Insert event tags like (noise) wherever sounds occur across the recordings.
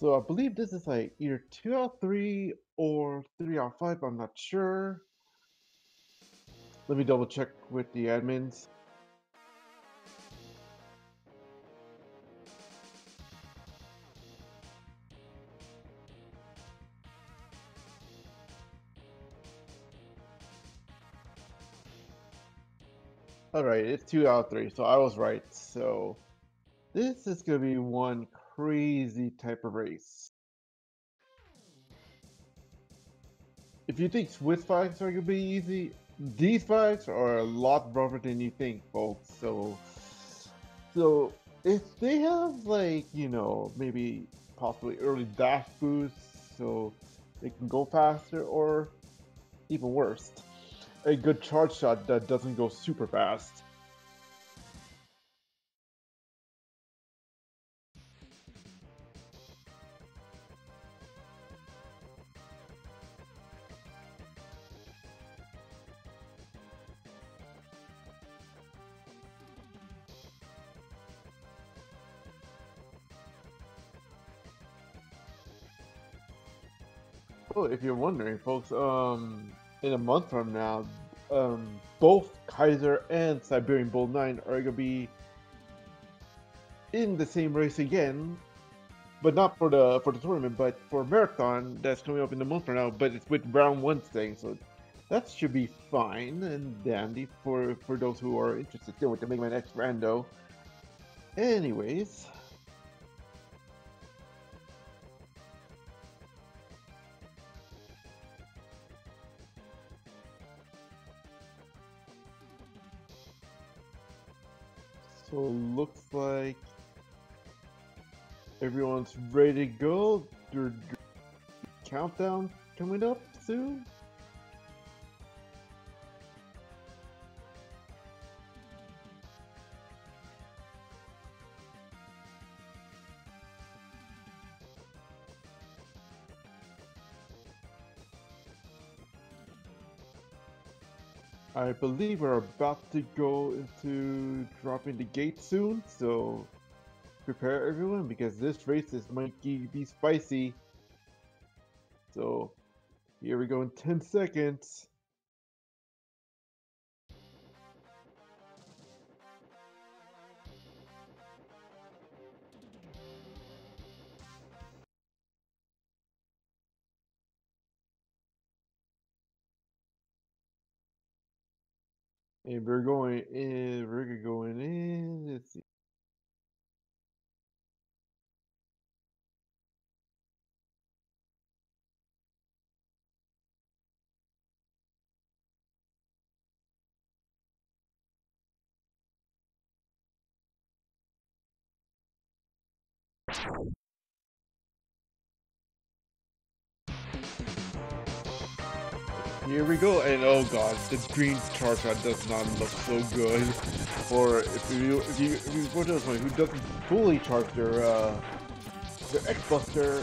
So I believe this is like either two out of three or three out five. I'm not sure. Let me double check with the admins. Alright, it's two out three, so I was right. So this is gonna be one crazy type of race. If you think Swiss fights are gonna be easy, these fights are a lot rougher than you think, folks. So, so if they have like you know maybe possibly early dash boosts, so they can go faster, or even worse, a good charge shot that doesn't go super fast. If you're wondering, folks, um, in a month from now, um, both Kaiser and Siberian Bull 9 are going to be in the same race again, but not for the for the tournament, but for marathon that's coming up in a month from now. But it's with round one staying, so that should be fine and dandy for for those who are interested still with the Mega Man X Rando. Anyways. So looks like everyone's ready to go. Your countdown coming up soon. I believe we're about to go into dropping the gate soon, so prepare everyone because this race is might be spicy. So here we go in 10 seconds. And we're going in, we're going in, let's see. Here we go, and oh god, the green charge shot does not look so good. Or if you if you if you for those who doesn't fully charge their uh their X Buster,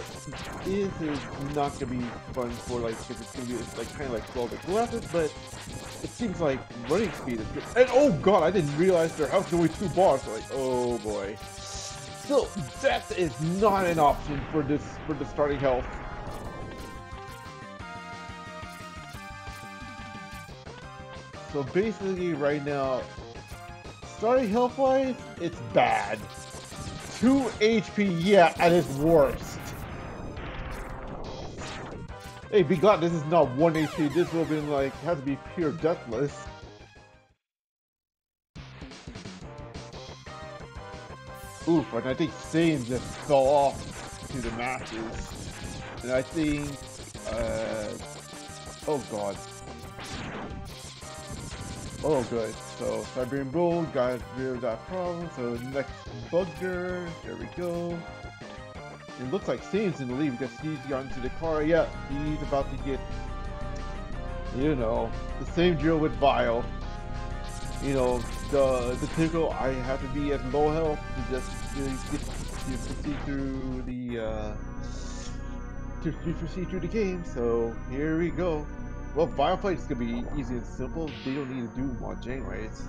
this is not gonna be fun for like because it's gonna be it's like kind of like slow the glasses, but it seems like running speed is good. And oh god, I didn't realize their health is only two bars. So like oh boy. Still, death is not an option for this for the starting health. So basically right now, starting health-wise, it's bad. 2 HP, yeah, at its worst. Hey, be glad this is not 1 HP. This will be like, has to be pure deathless. Oof, and I think Saiyan just fell off to the masses. And I think, uh, oh god, Oh, good. So Siberian Bull got rid of that problem. So next Bugger, there we go. It looks like Saiyan's in the lead because he's gotten to the car. Yeah, he's about to get, you know, the same drill with Vile. You know, the the typical I have to be at low health to just really get to proceed through the uh, to, to proceed through the game. So here we go. Well, Firefight is gonna be easy and simple. They don't need to do much anyways.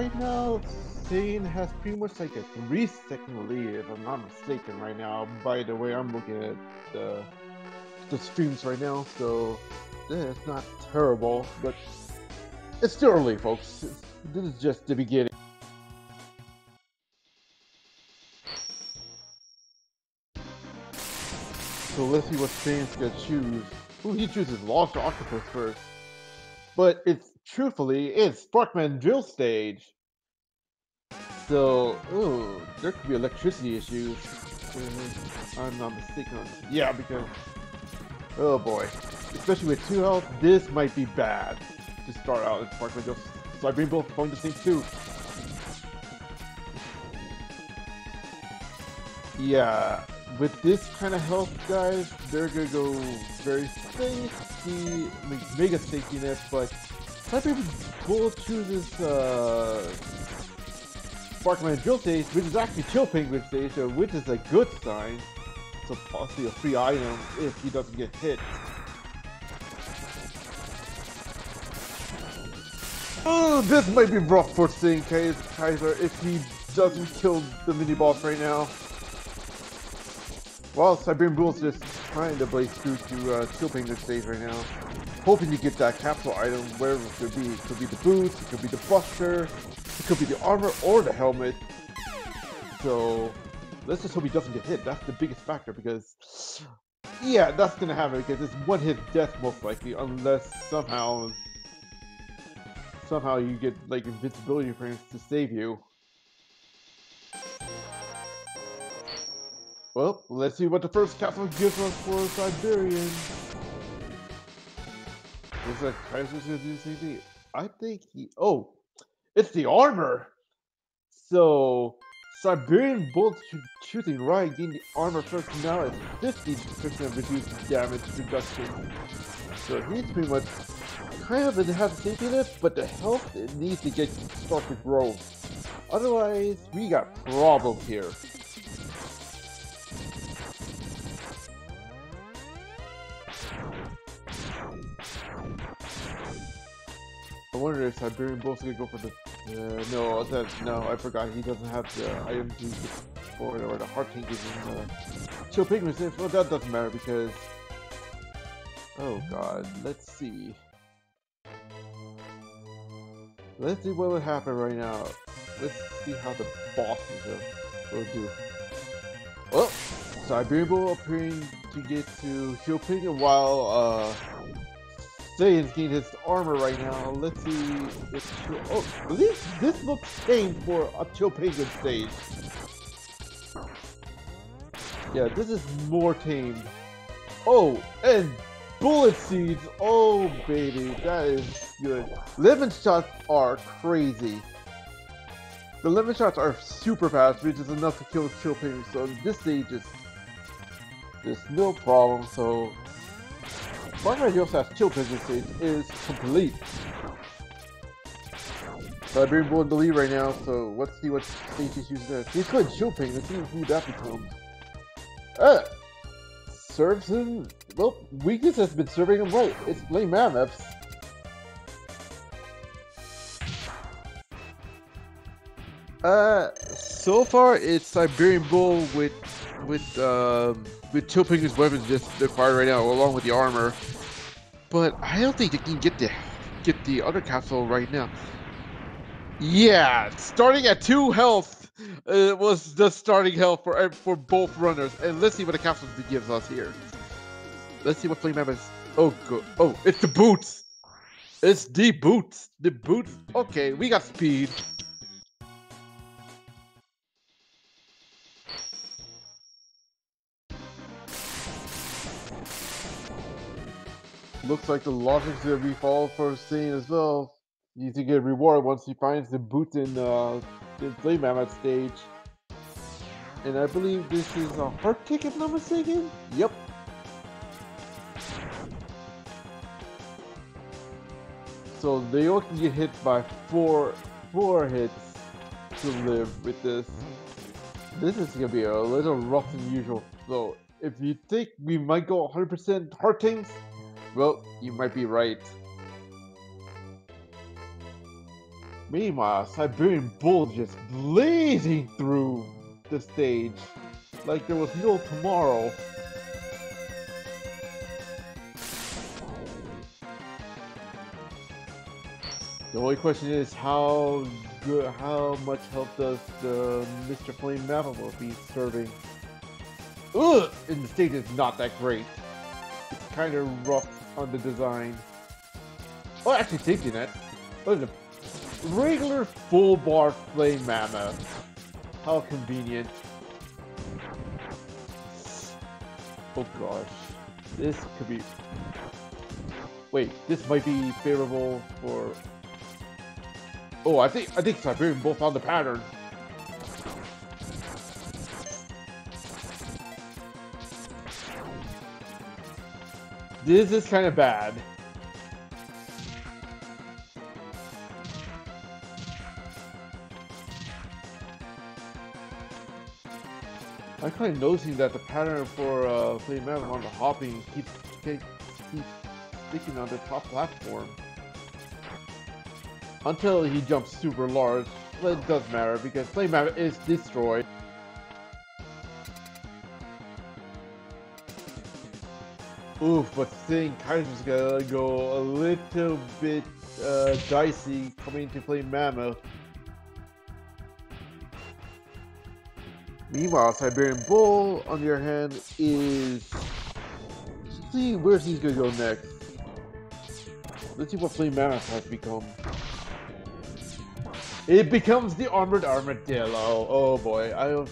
Right now, Saiyan has pretty much like a three second lead, if I'm not mistaken, right now. By the way, I'm looking at the, the streams right now, so eh, it's not terrible, but it's still early, folks. This is just the beginning. So let's see what Saiyan's gonna choose. Ooh, he chooses Launch Octopus first. But it's truthfully, it's Spark Mandrill stage. So, ooh, there could be electricity issues. Mm, I'm not mistaken. Yeah, because, oh boy. Especially with two health, this might be bad to start out in Spark Mandrill. So I bring both going to sync too. Yeah, with this kind of health, guys, they're gonna go very safe, the mega safety but Type Bull chooses uh, Spark Mandrill Stage, which is actually Chill Penguin Stage, so which is a good sign. So possibly a free item if he doesn't get hit. Oh, this might be rough for Kaiser if he doesn't kill the mini boss right now. Well, Siberian Bull's just trying to blaze through to uh, Chill Penguin Stage right now hoping to get that capsule item, wherever it could be. It could be the boots, it could be the buster, it could be the armor or the helmet. So let's just hope he doesn't get hit. That's the biggest factor because, yeah, that's gonna happen because it's one hit death most likely, unless somehow, somehow you get like invincibility frames to save you. Well, let's see what the first capsule gives us for Siberian. Is that Kaiser's gonna I think he. Oh, it's the armor. So Siberian Bull shooting right gain the armor first. Now it's 50% reduced damage reduction. So he's pretty much kind of has safety net, but the health needs to get start to grow. Otherwise, we got problems here. Wonder if Siberian Bull's gonna go for the. Uh, no, that no, I forgot. He doesn't have the item for it, or the heart tank is in the Chill Penguin. Well, that doesn't matter because. Oh God, let's see. Let's see what would happen right now. Let's see how the bosses will do. Oh, Siberian Bull appearing to get to Chill Penguin while uh, Saiyan's getting his armor right now. Uh, let's see if oh, least this looks tame for a Chill Penguin stage. Yeah, this is more tame. Oh, and bullet seeds. Oh, baby, that is good. Lemon shots are crazy. The lemon shots are super fast, which is enough to kill Chill Penguin. So this stage is there's no problem. So Mario Yosef's chill business is complete. So I'm being in the lead right now, so let's see what Stacy's using there. He's good chill ping, let's see who that becomes. Uh, serves him, well, weakness has been serving him right. It's Flame Mammoths. Uh, so far it's Siberian Bull with with um, with Chill Penguin's weapons just acquired right now, along with the armor. But I don't think they can get the get the other capsule right now. Yeah, starting at two health, it was the starting health for eh, for both runners. And let's see what the capsule gives us here. Let's see what Flame is. Oh, good. Oh, it's the boots. It's the boots. The boots. Okay, we got speed. Looks like the logic's gonna be followed for Saiyan as well. You to get reward once he finds the boot in uh, the Flame Mammoth stage. And I believe this is a heart kick if I'm not mistaken? Yep. So they all can get hit by four four hits to live with this. This is gonna be a little rough than usual. So if you think we might go 100% Heart Tanks, well, you might be right. Meanwhile, Siberian Bull just blazing through the stage like there was no tomorrow. The only question is how good, how much help does the Mr. Flame Mapple be serving? Ugh! And the stage is not that great. It's kind of rough on the design. Oh, actually thinking it. Look at the regular full bar flame mammoth. How convenient. Oh gosh. This could be... Wait, this might be favorable for... Oh, I think I think Siberian Bull found the pattern. This is kind of bad. I'm kind of noticing that the pattern for uh, Flame on the hopping keeps, sticking on the top platform. Until he jumps super large, it doesn't matter because Flame is destroyed. Oof, but Sting Kaiser's gonna go a little bit uh, dicey coming to play Mammoth. Meanwhile, Siberian Bull, on the other hand, is... Let's see, where's he gonna go next? Let's see what Flame Mammoth has become. It becomes the Armored Armadillo. Oh boy, I... don't...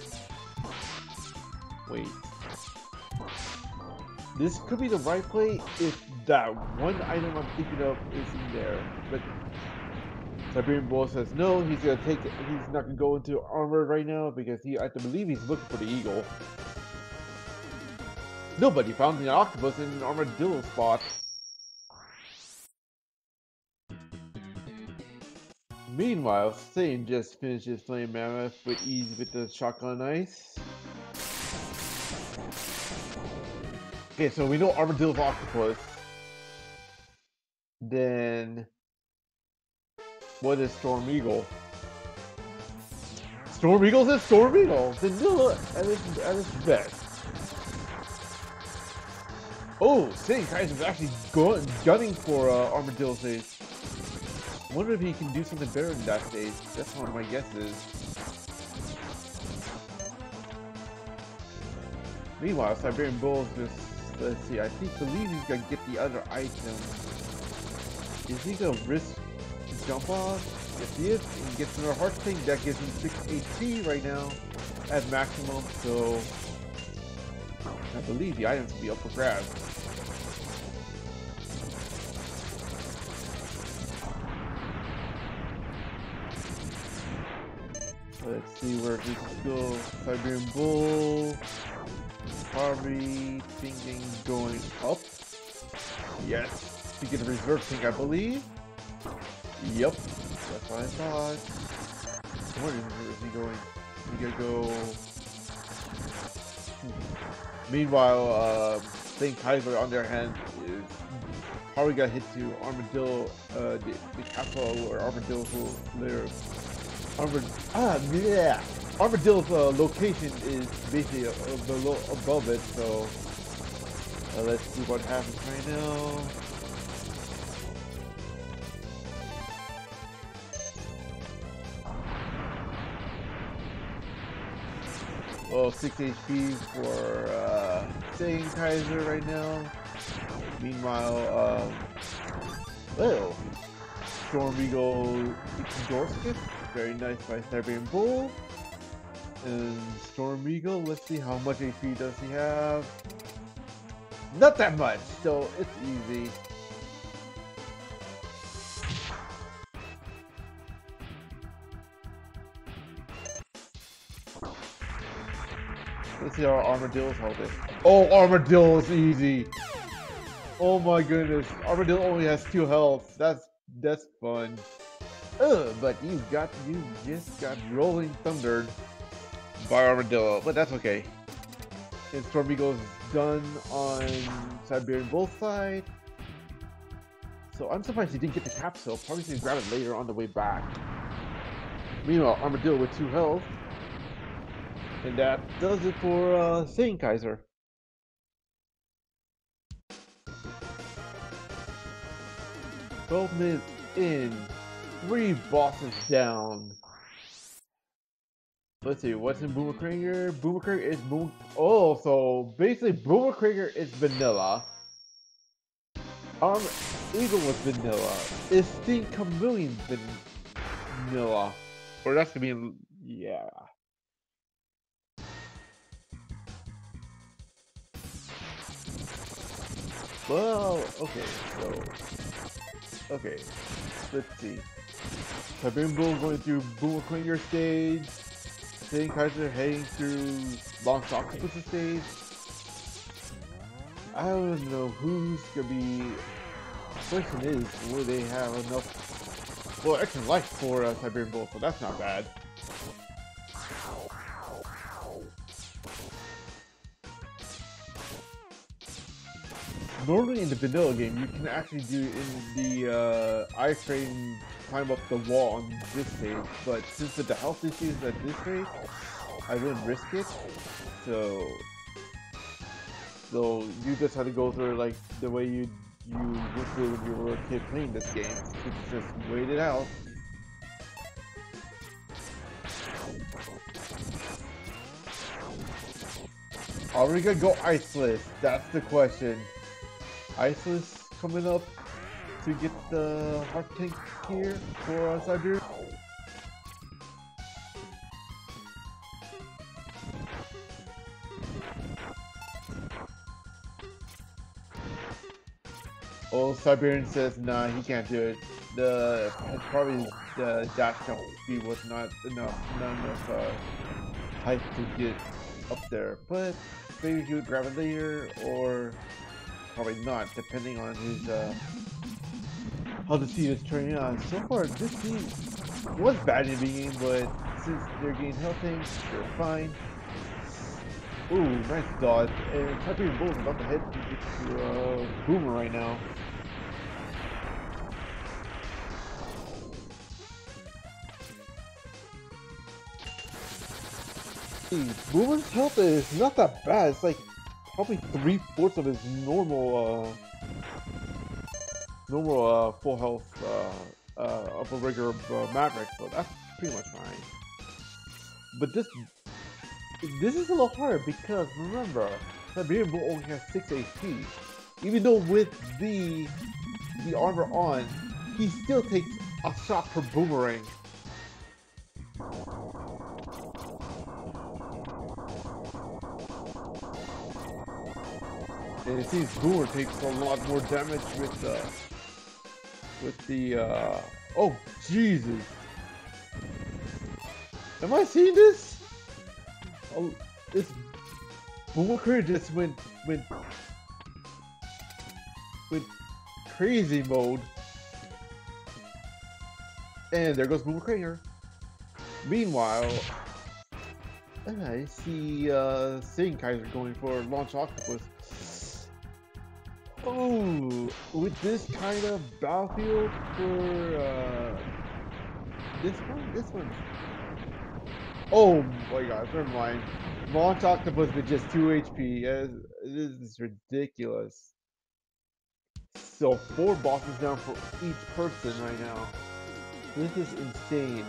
Wait. This could be the right play if that one item I'm thinking of is in there. But Siberian Bull says no, he's gonna take. He's not gonna go into armor right now because he, I believe he's looking for the eagle. Nobody found the octopus in an armadillo spot. Meanwhile, Saiyan just finishes Flame Mammoth with ease with the shotgun ice. Okay, so we know Armadillo's octopus. Then what is Storm Eagle? Storm Eagle's a Storm Eagle. Vanilla at its, at its best. Oh, Saiyan Kaiser's actually going, gunning for uh, Armadillo stage. wonder if he can do something better in that stage. That's one of my guesses. Meanwhile, Siberian Bull is just Let's see, I think believe he's gonna get the other item. Is he gonna risk jump off? If he is, he gets another heart thing, that gives him 6 HP right now at maximum, so I believe the items will be up for grabs. Let's see where he can go. Siberian Bull probably thinking going up. Yes, to get a reserve thing, I believe. Yep, that's what I thought. Where is he going? We gotta go. Meanwhile, uh, Saiyan Kaiser on their hand is probably got hit to Armadillo, uh, the, the castle or Armadillo who lives. Armadillo, ah, yeah. Armadillo's uh, location is basically uh, above it, so uh, let's see what happens right now. Well, 6 HP for uh, Kaiser right now. Meanwhile, um, oh, Storm Eagle Dorsket, very nice by Siberian Bull. And Storm Eagle, let's see how much HP does he have. Not that much, so it's easy. Let's see how Armadillo's is. Oh, Armadillo's easy. Oh my goodness, Armadillo only has two health. That's that's fun. Ugh, but you got you just got rolling thundered by Armadillo, but that's okay. And Storm Eagle's done on Siberian Bull side. So I'm surprised he didn't get the capsule. Probably gonna grab it later on the way back. Meanwhile, Armadillo with two health. And that does it for uh, Saiyan Kaiser. Twelve minutes in, three bosses down. Let's see, what's in Boomer Kuwanger? Boomer Kuwanger is Boom. Oh, so basically, Boomer Kuwanger is vanilla. Um, Eagle was vanilla. Is Sting Chameleon vanilla? Or that's gonna be, yeah. Well, okay, so, okay, let's see. Siberian Bull going through Boomer Kuwanger stage. Saiyan Kaiser heading through Launch Octopus stage. I don't know who's gonna be. The question is, will they have enough? Well, extra life for uh, Siberian Bull, so that's not bad. Normally in the vanilla game, you can actually do in the uh, train climb up the wall on this stage, but since the health issues at this stage, I wouldn't risk it. So, so you just had to go through like the way you you went through when you were a kid playing this game. It's just wait it out. Are we gonna go iceless? That's the question. Iceless coming up to get the heart tank here for uh, Siberia. Oh, Siberian says, nah, he can't do it. The probably the dash jump speed was not enough, not enough uh, height to get up there. But maybe he would grab it later, or probably not, depending on his uh, how the seed is turning out. So far, this team was bad in the beginning, but since they're getting tanks, they're fine. Ooh, nice dodge. And Siberian Bull is about to head to uh, Boomer right now. Boomer's health is not that bad. It's like probably three fourths of his normal, uh, normal uh, full health uh, uh, of a regular uh, Maverick. So that's pretty much fine. But this, this is a little harder because remember, Siberian Bull only has six HP. Even though with the the armor on, he still takes a shot per boomerang. And it seems Boomer takes a lot more damage with the with the uh oh Jesus. Am I seeing this? Oh this Boomer just went went went crazy mode. And there goes Boomer Kuwanger. Meanwhile, And I see uh Saiyan Kaiser going for launch octopus. Oh, with this kind of battlefield for uh, this one, this one. Oh my gosh, never mind. Launch Octopus with just 2 HP. This is ridiculous. So, four bosses down for each person right now. This is insane.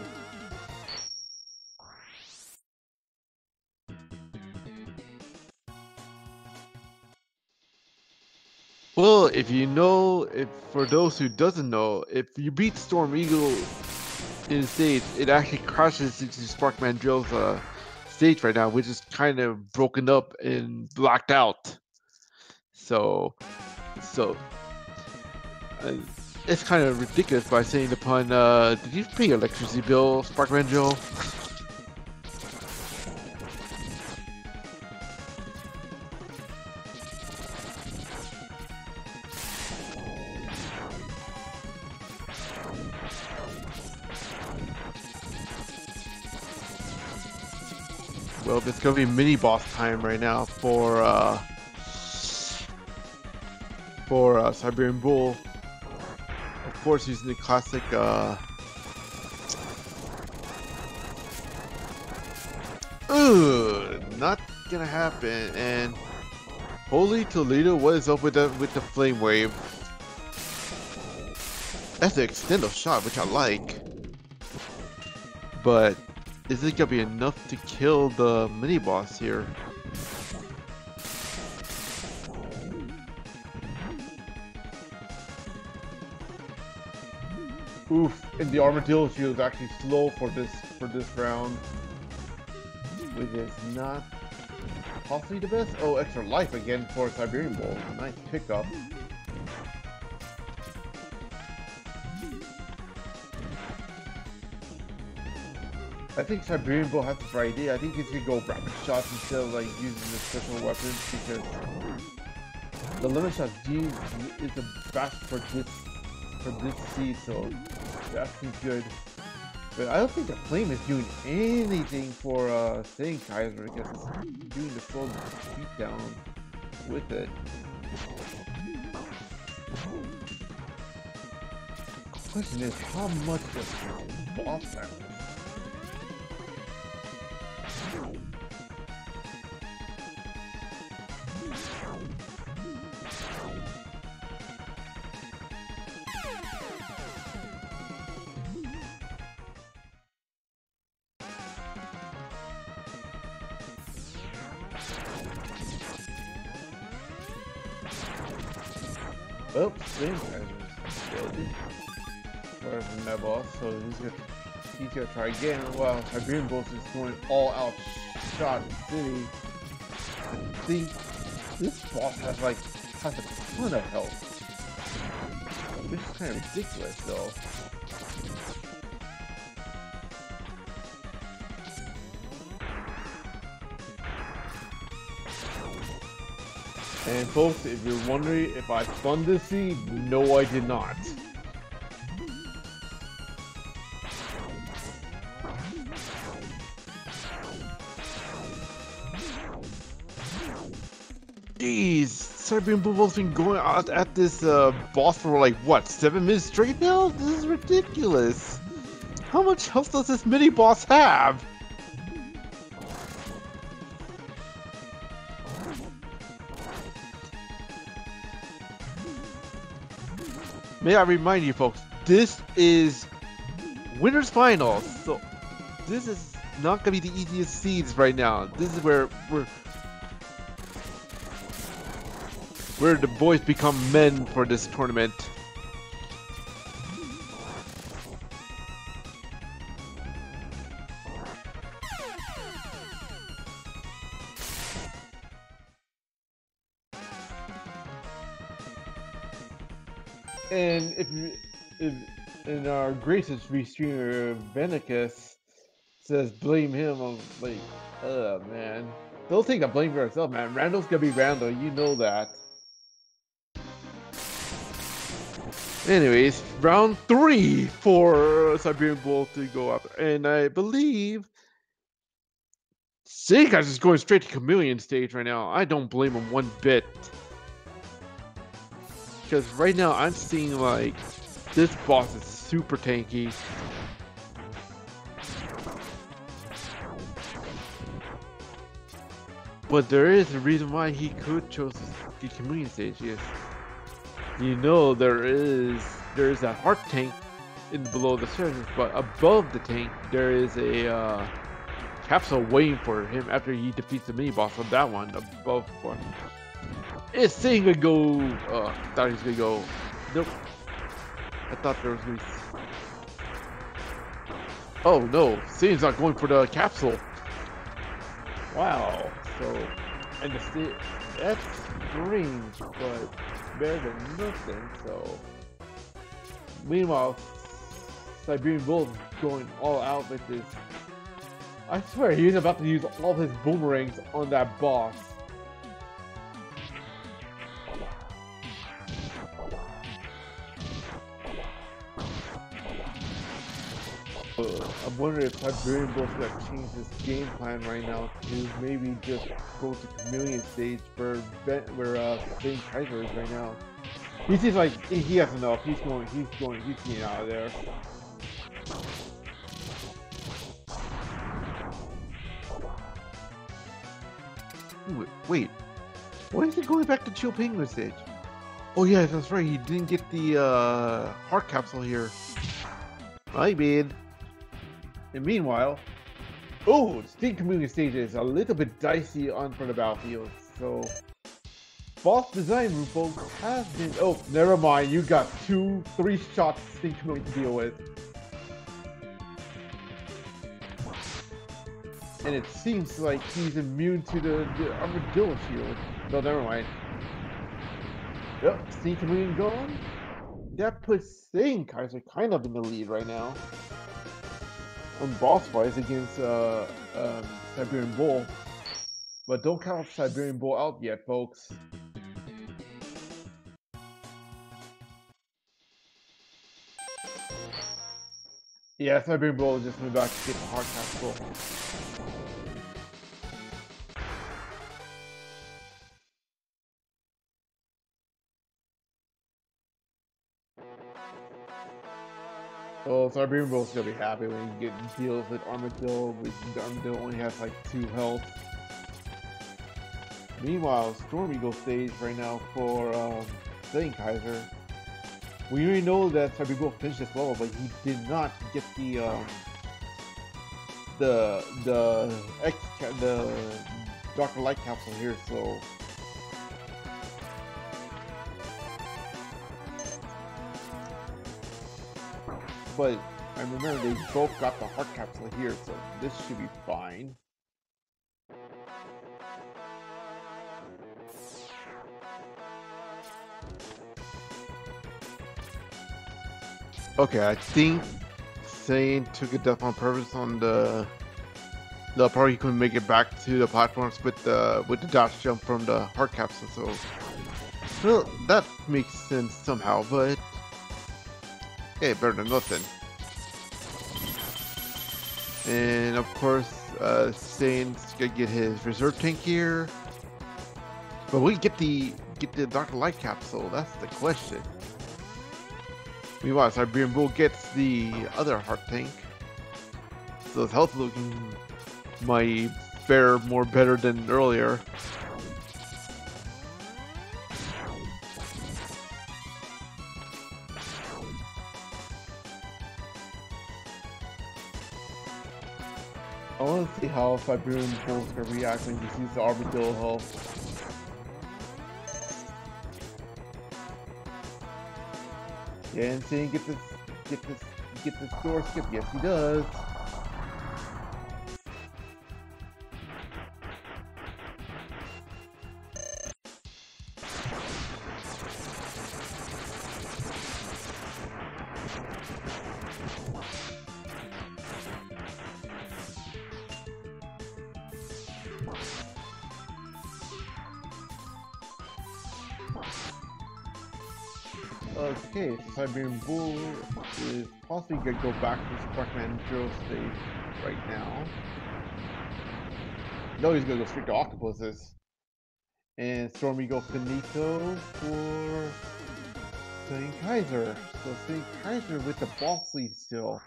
Well, if you know, if for those who doesn't know, if you beat Storm Eagle in stage, it actually crashes into Spark Mandrill's uh, stage right now, which is kind of broken up and blocked out. So, so uh, it's kind of ridiculous by saying upon, uh, did you pay your electricity bill, Spark Mandrill? Well, it's gonna be mini boss time right now for uh for uh, Siberian Bull. Of course, using the classic uh Ugh, not gonna happen. And holy Toledo, what is up with the with the flame wave? That's an extendo shot, which I like. But is it gonna be enough to kill the mini boss here? Oof, and the armadillo shield is actually slow for this for this round which is not possibly the best. Oh, extra life again for Siberian Bull. Nice pickup. I think Siberian Bull has right idea. I think he's gonna go rapid shots instead of like using the special weapons because the limit shot G is the best for this for this seed, so that's good. But I don't think the flame is doing anything for uh, thing Kaiser because it's doing the full beatdown with it. Question is, how much does boss have? Oh, ability. Whatever that boss, so he's gonna he's gonna try again. Well, Siberian Boss is going all out shot city. Think this boss has like has a ton of health. This is kind of ridiculous though. And folks, if you're wondering if I spun this seed, no I did not. Jeez, Siberian Bull's been going out at this uh, boss for like, what, 7 minutes straight now? This is ridiculous. How much health does this mini boss have? May I remind you folks, this is Winners Finals, so this is not gonna be the easiest seeds right now. This is where we're where the boys become men for this tournament. And if, if in our greatest restreamer Venicus says blame him, I'm like, oh man. Don't take the blame for yourself, man. Randall's gonna be Randall, you know that. Anyways, round three for Siberian Bull to go up. And I believe Seaga's is going straight to Chameleon stage right now. I don't blame him one bit. Because right now I'm seeing like this boss is super tanky. But there is a reason why he could choose the Chameleon stage. Yes, you know there is there is a heart tank in below the surface, but above the tank there is a uh, capsule waiting for him after he defeats the mini boss on that one above him. Is Sing gonna go? Uh, thought he was gonna go. Nope. I thought there was gonna. Oh no, Sing's not going for the capsule. Wow. So, and the st that's strange, but better than nothing. So, meanwhile, Siberian Bull going all out with this. I swear he's about to use all his boomerangs on that boss. I'm wondering if Siberian Bull's gonna change his game plan right now to maybe just go to Chameleon stage where where uh Zane Kaiser is right now. He seems like he has enough. He's going. He's going. He's getting out of there. Wait, why is he going back to Chill Penguin stage? Oh yeah, that's right. He didn't get the uh, heart capsule here. I mean. And meanwhile, oh, Sting Chameleon stage is a little bit dicey on for the battlefield. So, boss design room has been. Oh, never mind. You got two, three shots Sting Chameleon to deal with. And it seems like he's immune to the, the armadillo shield. No, never mind. Yep, Sting Chameleon gone. That puts Zane Kaiser kind of in the lead right now on boss fights against uh, um, Siberian Bull. But don't count Siberian Bull out yet, folks. Yeah, Siberian Bull just went back to get the hard capsule. Well, Siberian Bull's gonna be happy when he get deals with Armadillo, which Armadillo only has like two health. Meanwhile, Storm Eagle stage right now for um, Zane Kaiser. We already know that Siberian finished this level, but he did not get the um, the the X the Doctor Light capsule here, so but I remember they both got the heart capsule here, so this should be fine. Okay, I think Zane took a death on purpose on the the part he couldn't make it back to the platforms with the with the dash jump from the heart capsule, so well that makes sense somehow, but Hey, better than nothing. And of course, uh, Zane's gonna get his reserve tank here. But we get the get the Dark Light capsule. That's the question. Meanwhile, Siberian Bull gets the other heart tank. So his health looking might fare more better than earlier. Siberian Bull's gonna react when he sees the Armadillo health. And get this, get this, get this door skip. Yes, he does. Possibly gonna go back to Spark Mandrill stage right now. No, he's gonna go straight to Octopuses. And Storm Eagle Finito for Zane Kaiser. So Zane Kaiser with the boss lead still.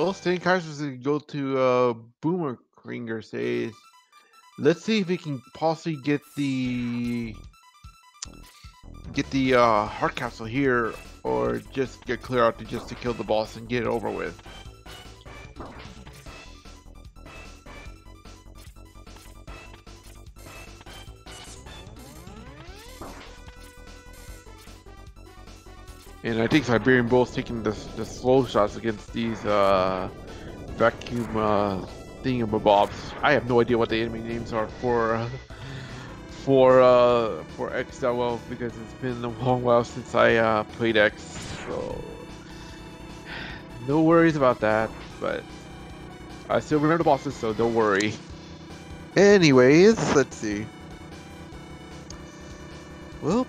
Well, Zane Kaiser's gonna go to uh, Boomer Kuwanger says, let's see if we can possibly get the get the uh, heart capsule here, or just get clear out to just to kill the boss and get it over with. And I think Siberian Bull's taking the, the slow shots against these uh, vacuum uh, thingamabobs. I have no idea what the enemy names are for (laughs) uh, for for XLO because it's been a long while since I uh, played X. So no worries about that. But I still remember the bosses, so don't worry. Anyways, let's see. Well,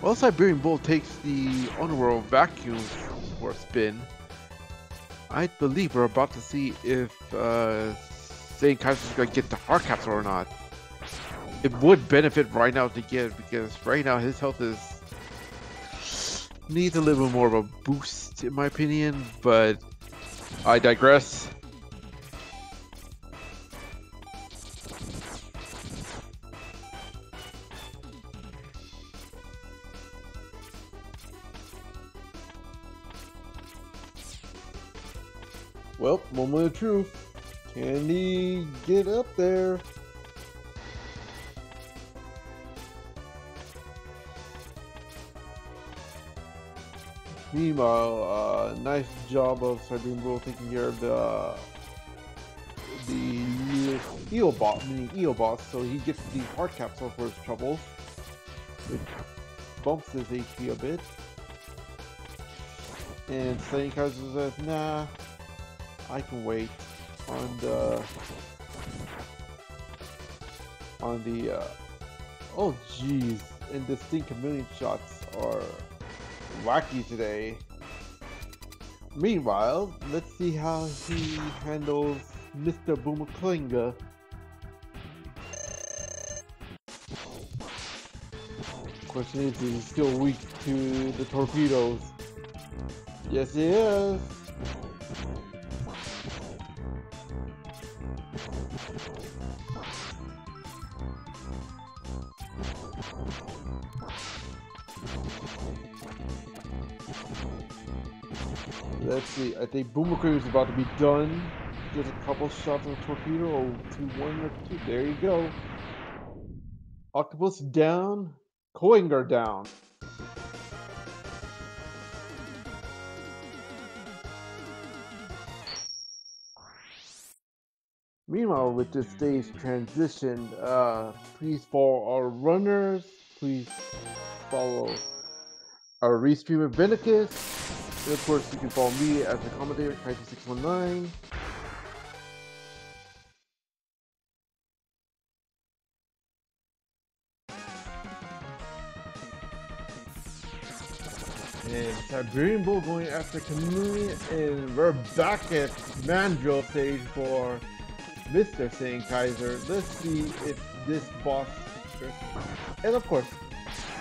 while Siberian Bull takes the Underworld vacuum for a spin, I believe we're about to see if uh, Saiyan Kaiser's gonna get the heart capsule or not. It would benefit right now to get because right now his health is needs a little bit more of a boost in my opinion, but I digress. Well, moment of truth. Can he get up there? Meanwhile, uh, nice job of Siberian Bull taking care of the the Eobot, meaning Eobot, so he gets the heart capsule for his troubles, which bumps his HP a bit. And Saiyan Kaiser says, nah, I can wait on the on the uh, oh jeez. And distinct chameleon shots are wacky today. Meanwhile let's see how he handles Mr. Boomer Kuwanger. Question is is he still weak to the torpedoes? Yes he is Think Boomerang is about to be done. Just a couple shots of torpedo. Oh, two, one, or two. There you go. Octopus down. Kuwanger down. Meanwhile, with this stage transition, uh, please follow our runners. Please follow our restreamer Benicus. And of course, you can follow me as the commentator, Kaiju619. And Siberian Bull going after Chameleon, and we're back at Mandrill stage for Mr. Saiyan Kaiser. Let's see if this boss. And of course,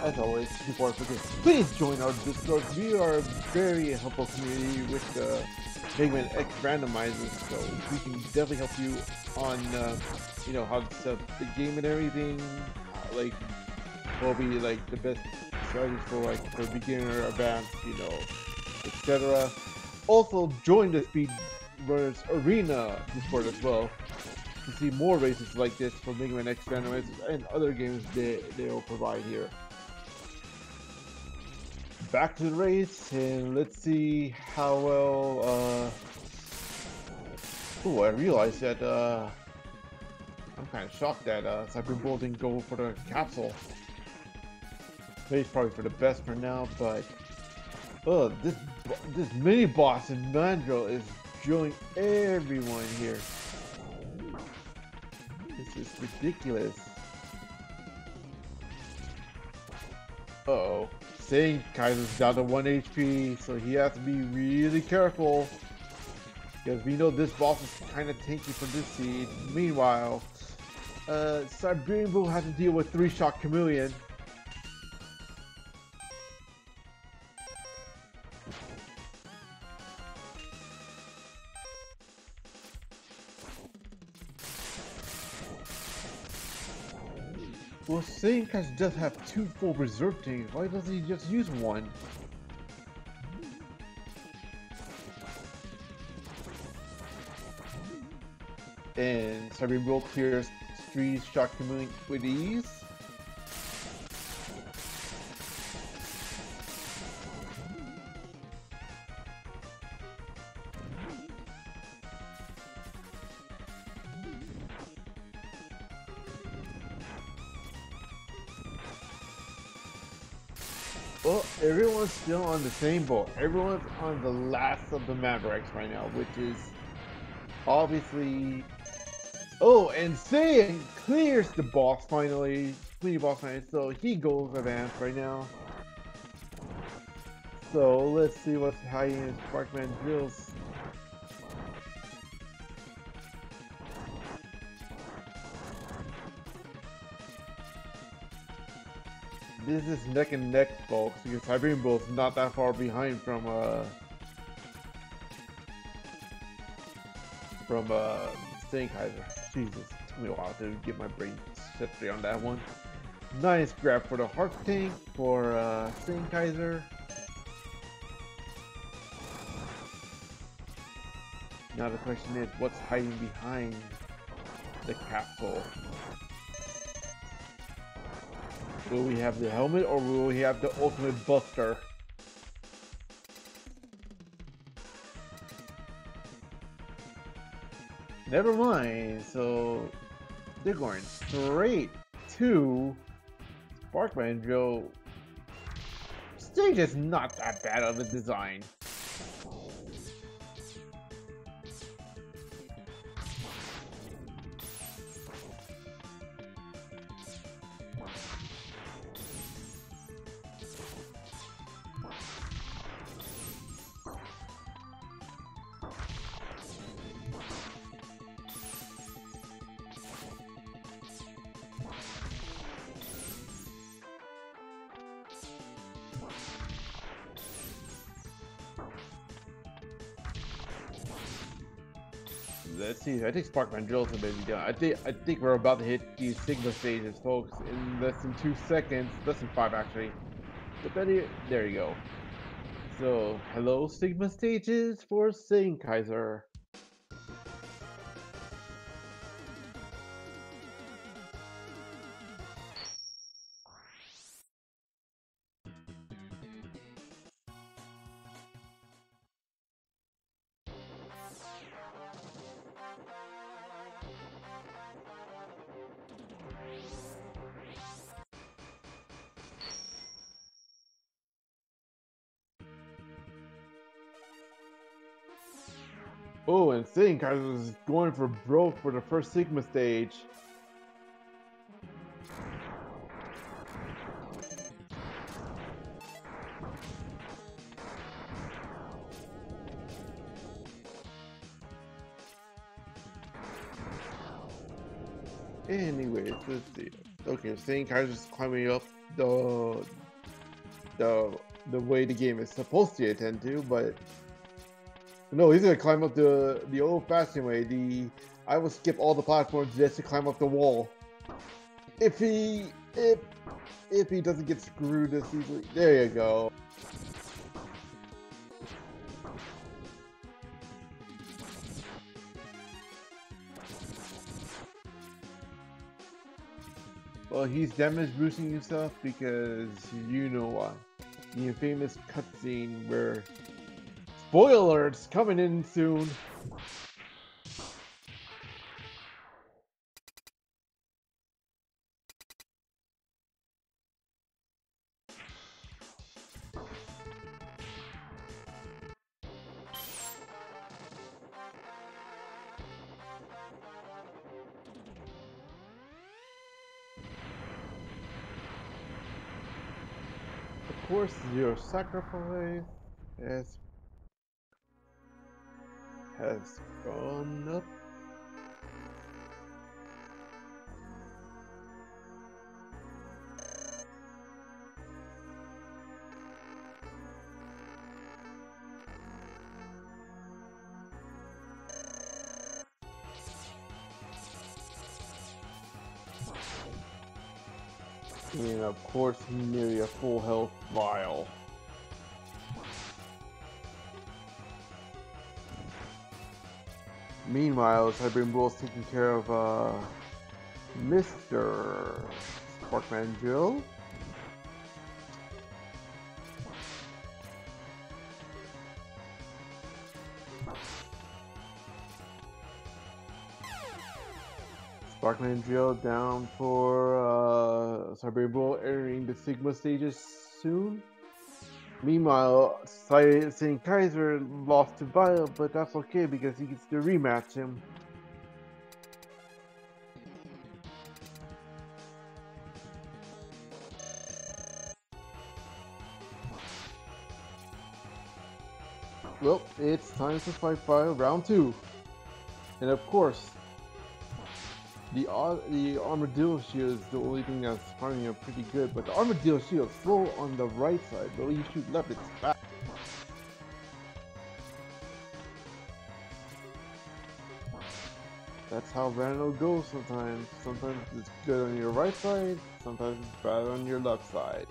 as always, before I forget, please join our Discord. We are a very helpful community with the Mega Man X randomizers, so we can definitely help you on, uh, you know, how to set up the game and everything. Uh, like, what will be like the best strategies for like for beginner, advanced, you know, etc. Also, join the Speed Runners Arena Discord as well to see more races like this from Mega Man X randomizers and other games they, they will provide here back to the race and let's see how well uh oh I realized that uh I'm kind of shocked that uh Cyber Bull didn't go for the capsule. It's probably for the best for now but oh this this mini boss in Mandrill is drilling everyone here. This is ridiculous. Uh oh Saiyan Kaiser's down to 1 HP, so he has to be really careful. Because we know this boss is kind of tanky for this seed. Meanwhile, uh, Siberian Bull has to deal with 3-Shot Chameleon. Well, Saiyan does have two full reserve teams. Why doesn't he just use one? And Cyber Bull clears Street Shock with ease. On the same boat. Everyone's on the last of the Mavericks right now, which is obviously. Oh, and Saiyan clears the boss finally. Clean boss finally, so he goes advanced right now. So let's see what's hiding in Spark Mandrills. This is neck and neck, folks, because Siberian Bull's not that far behind from uh from uh Kaiser. Jesus, took me a while to get my brain set free on that one. Nice grab for the Heart Tank for uh Kaiser. Now the question is, what's hiding behind the capsule? Will we have the helmet or will we have the ultimate buster? Never mind, so they're going straight to Sparkman Joe. Stage is not that bad of a design. See. I think Spark Mandrills are maybe done. I think I think we're about to hit these Sigma stages, folks, in less than two seconds. Less than five, actually. But then there you go. So, hello Sigma stages for Saiyan Kaiser. And Saiyan was going for broke for the first Sigma stage. Anyways, let's see. Okay, Saiyan Kaiser's climbing up the the the way the game is supposed to attend to, but no, he's gonna climb up the the old-fashioned way. The I will skip all the platforms just to climb up the wall. If he if if he doesn't get screwed this easily, there you go. Well, he's damage boosting himself because you know why. The infamous cutscene where Spoilers coming in soon. Of course, your sacrifice is has gone up. And of course, nearly a full health vial. Meanwhile, Cyber Bull's taking care of uh, Mr. Sparkman Joe. Sparkman Joe down for uh, Cyber Bull entering the Sigma stages soon. Meanwhile, Saiyan Kaiser lost to Vile, but that's okay because he gets to rematch him. Well, it's time to fight Vile round two. And of course, the the armadillo shield is the only thing that's finding it pretty good, but the armadillo shield throw on the right side, but when you shoot left, it's back. That's how Randall goes sometimes. Sometimes it's good on your right side, sometimes it's bad on your left side.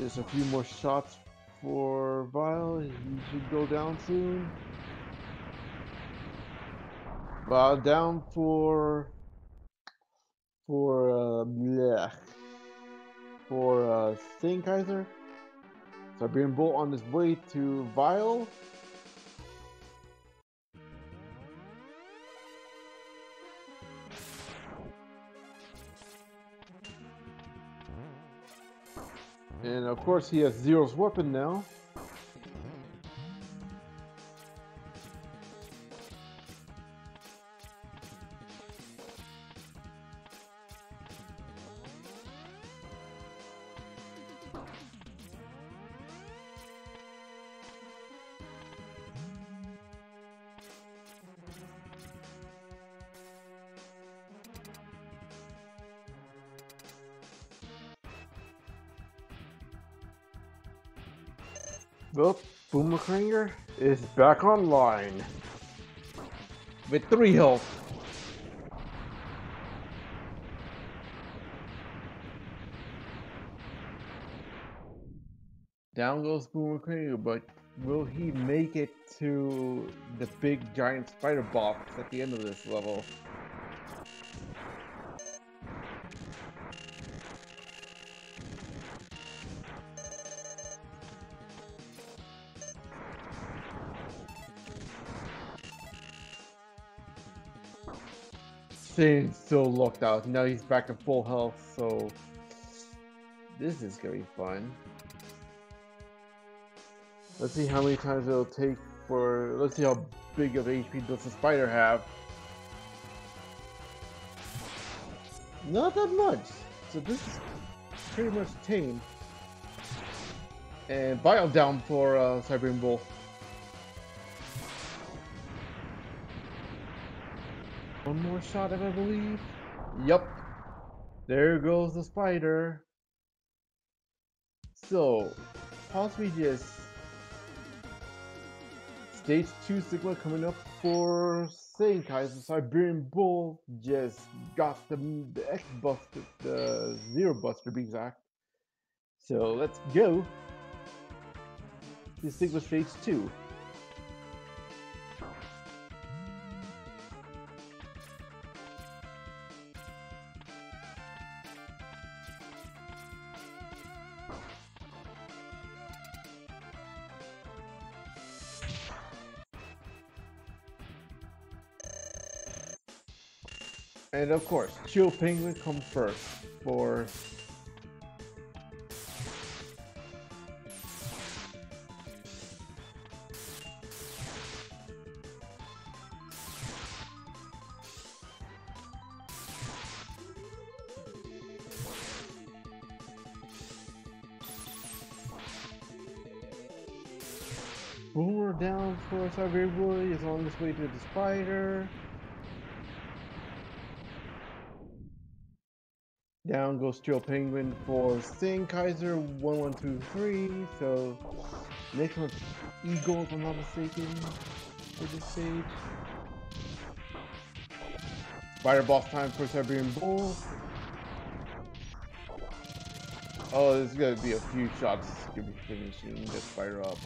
Just a few more shots for Vile. He should go down soon. Vile down for for uh blech, for uh Saiyan Kaiser. Siberian Bull on his way to Vile. Mm-hmm. And of course he has Zero's weapon now. Well, Boomer Kuwanger is back online. With three health. Down goes Boomer Kuwanger, but will he make it to the big giant spider box at the end of this level? Still locked out. Now he's back to full health, so this is gonna be fun. Let's see how many times it'll take for. Let's see how big of HP does the spider have. Not that much. So this is pretty much tame. And Vile down for uh, Siberian Bull. One more shot I believe. Yup. There goes the spider. So, possibly just stage 2 Sigma coming up for Saiyan Kaiser. Siberian Bull just got the, the X Buster, the Zero Buster to be exact. So let's go to Sigma stage 2. And of course, Chill Penguin comes first for Boomer down for Siberian Bull is on his way to the spider. Goes Chill Penguin for Saiyan Kaiser 1123. So next one's Eagle, if I'm not mistaken, for this stage. Spider boss time for Siberian Bull. Oh, there's gonna be a few shots to be finishing this fire up.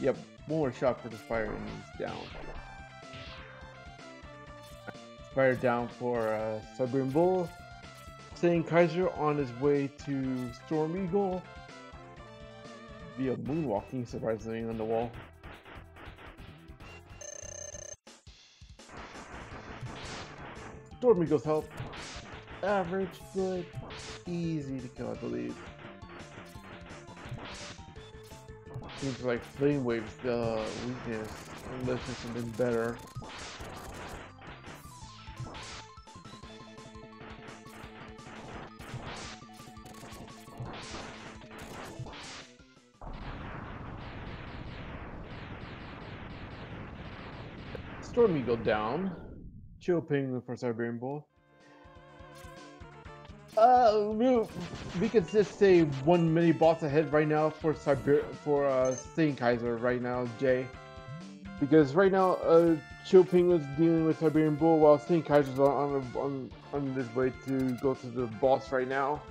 Yep, one more shot for the fire and he's down. Fire down for uh, Bull. Saiyan Kaiser on his way to Storm Eagle via moonwalking, surprisingly, on the wall. Storm Eagle's help. Average, good, easy to kill, I believe. Seems like Flame Wave's the uh, weakness, unless there's something better. Storm Eagle down. Penguin for Siberian Bull. Uh, we, we could just say one mini boss ahead right now for Siber for uh, Saiyan Kaiser right now, Jay. Because right now, uh, Chill Penguin's dealing with Siberian Bull while Saiyan Kaiser's on, on, on, on his way to go to the boss right now.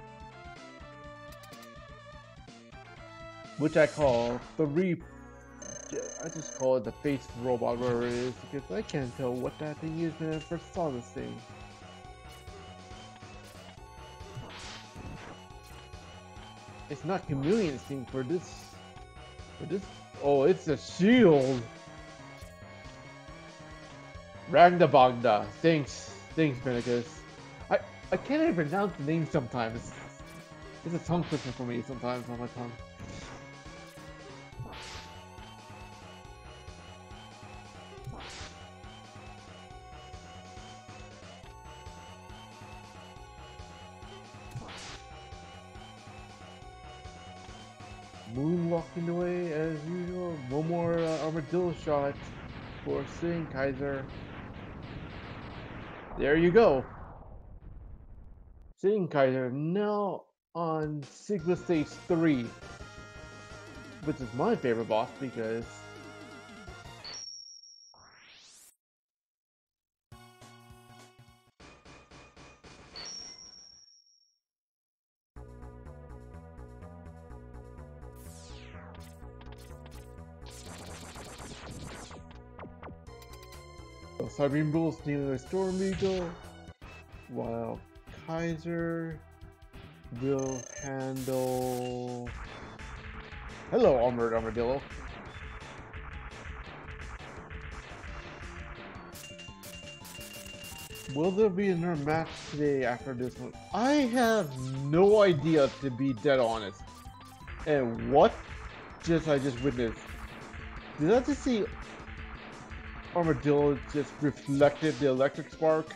Which I call three I just call it the face robot, whatever it is, because I can't tell what that thing is when I first saw this thing. It's not chameleon thing for this. For this. Oh, it's a shield. Rangda Bangda. Thanks, thanks, Benicus. I I can't even pronounce the name sometimes. It's a tongue twister for me sometimes on my tongue. Moonwalking away as usual. One more uh, armadillo shot for Saiyan Kaiser. There you go. Saiyan Kaiser now on Sigma Stage 3. Which is my favorite boss because Siberian Bull a Storm Eagle, while Kaiser will handle... Hello, Armored Armadillo. Will there be another match today after this one? I have no idea, to be dead honest. And what just I just witnessed? Did I just see Armadillo just reflected the electric spark.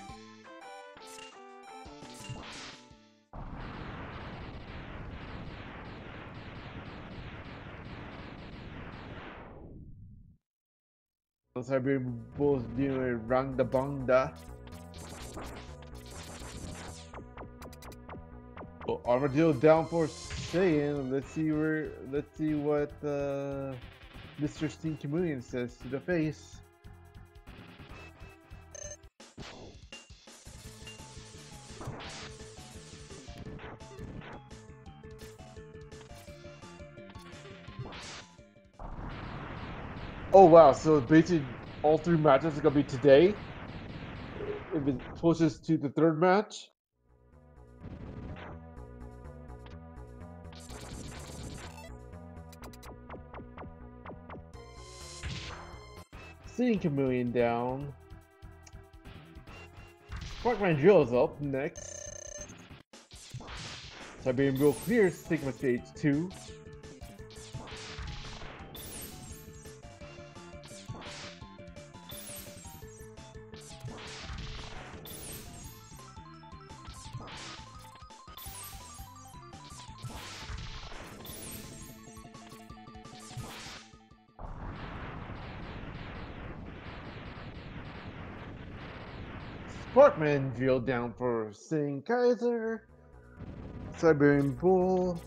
Those being both doing Rangda Bangda. Oh, Armadillo down for Saiyan. Let's see where. Let's see what uh, Mr. Sting Chameleon says to the face. Oh wow, so basically all three matches are gonna be today. If it pushes to the third match. Sting Chameleon down. Spark Mandrills up next. Siberian Bull clears Sigma Stage 2. Sparkman drilled down for Saiyan Kaiser. Siberian Bull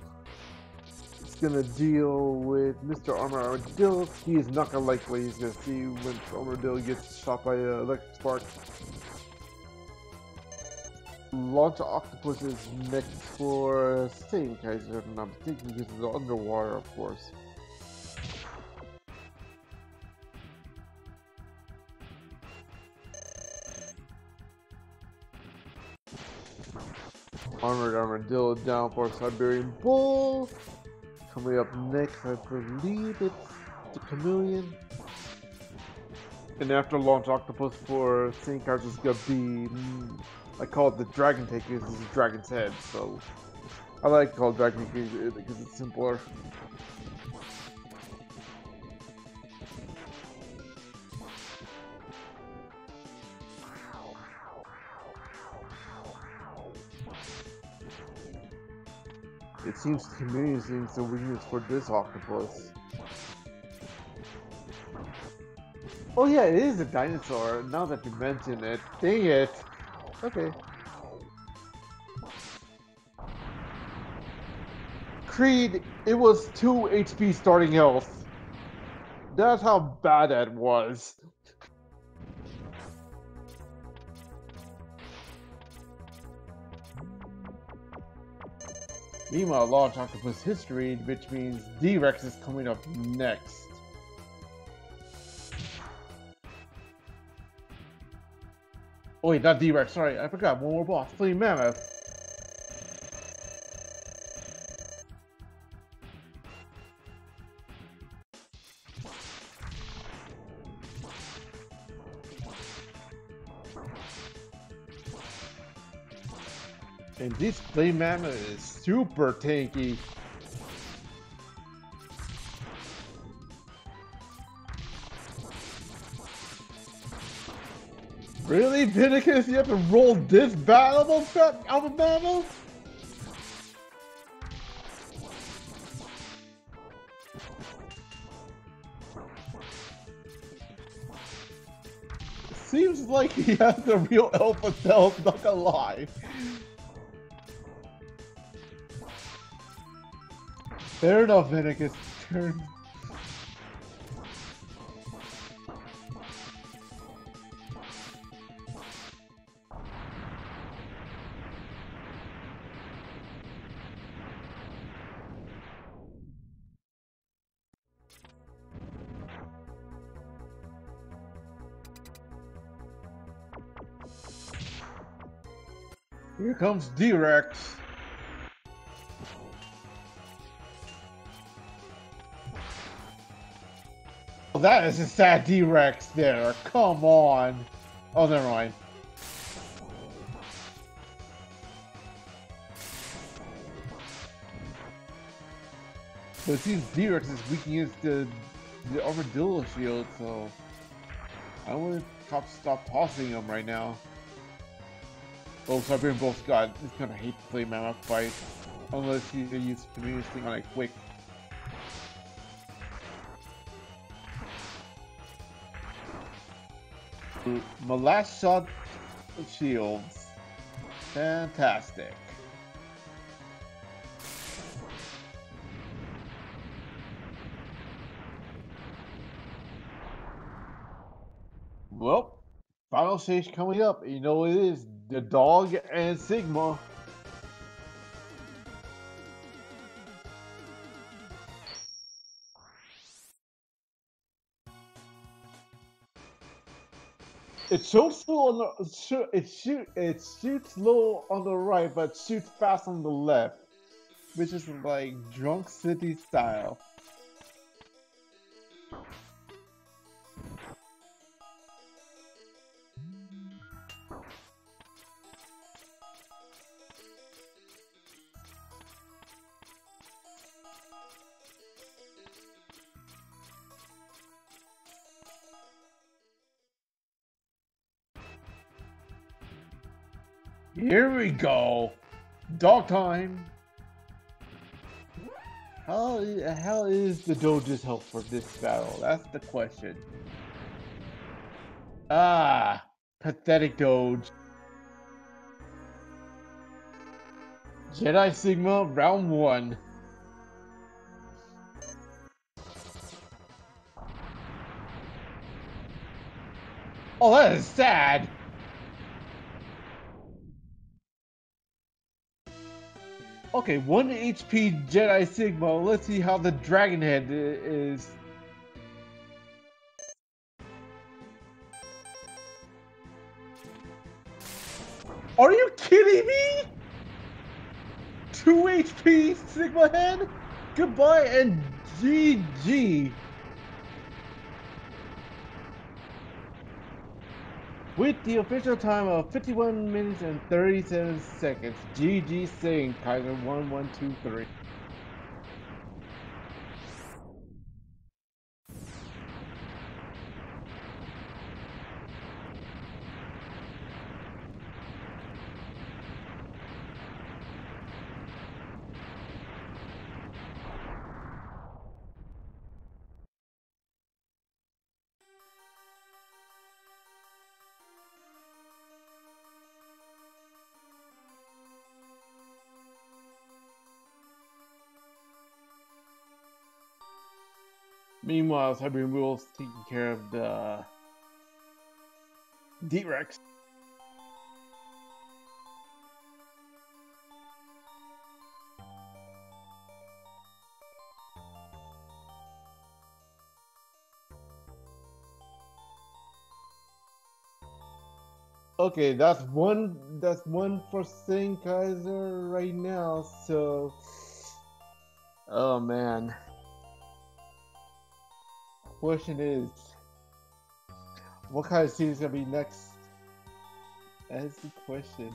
is gonna deal with Mr. Armored Armadillo. He is not gonna like what he's gonna see when Armadillo gets shot by an electric spark. Launch Octopus is next for Saiyan Kaiser, if I'm not mistaken, because it's underwater, of course. Armored Armadillo down for Siberian Bull. Coming up next, I believe it's the Chameleon. And after launch octopus for Saint cards is gonna be, mm, I call it the Dragon Tank because it's a dragon's head. So I like to call Dragon Tank because it's simpler. It seems community is the weakness for this octopus. Oh yeah, it is a dinosaur, now that you mention it. Dang it. Okay. Creed, it was 2 HP starting health. That's how bad that was. Meanwhile, Launch Octopus History, which means D-Rex is coming up next. Oh wait, not D-Rex, sorry, I forgot, one more boss, Flame Mammoth. This Flame Mammoth is super tanky. Really, Benicus? You have to roll this battle out of battle? Seems like he has the real alpha cells, not gonna Fair enough. Turn. Here comes D-Rex. That is a sad D-Rex there. Come on. Oh, never mind. But it seems D-Rex is weak against the, the Armadillo shield, so... I would stop, stop tossing him right now. Oh, Siberian both God is gonna hate to play Mammoth fight. Unless you use Community thing on a quick My last shot shields. Fantastic. Well, final stage coming up. You know it is the dog and Sigma. It shoots low on the it shoot it shoots low on the right, but shoots fast on the left, which is like drunk city style. Here we go. Dog time. How, how is the Doge's help for this battle? That's the question. Ah, pathetic Doge. Jedi Sigma, round one. Oh, that is sad. Okay, 1 HP Jedi Sigma. Let's see how the Dragon Head is. Are you kidding me? 2 HP Sigma Head? Goodbye and GG. With the official time of 51 minutes and 37 seconds, GG Saiyan, Kaiser 1123. Meanwhile, Cyber Rules taking care of the D-Rex. Okay, that's one. That's one for Saiyan Kaiser right now. So, oh man question is, what kind of scene is gonna be next? That's the question.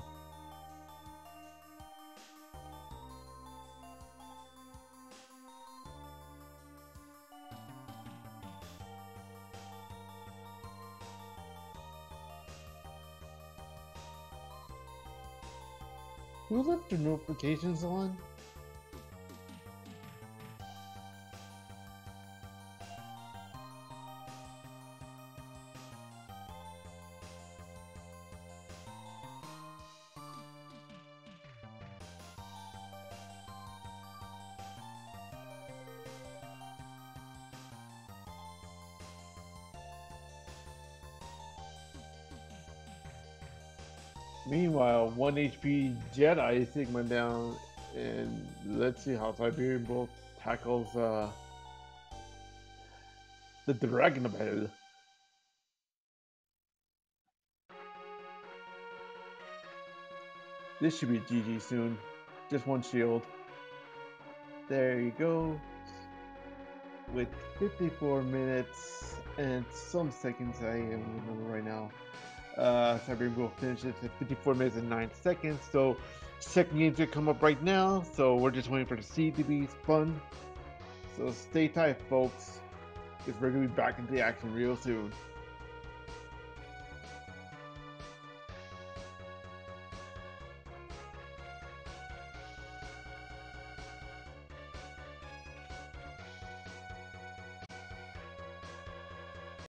Who left the notifications on? 1 HP Jedi Sigma down, and let's see how Siberian Bull tackles uh, the Dragon Bell. This should be GG soon. Just one shield. There you go. With 54 minutes and some seconds, I am right now. Uh, Cyber will finish it at 54 minutes and 9 seconds. So, second game's gonna come up right now. So, we're just waiting for the seed to be spun. So, stay tight, folks, because we're gonna be back into the action real soon.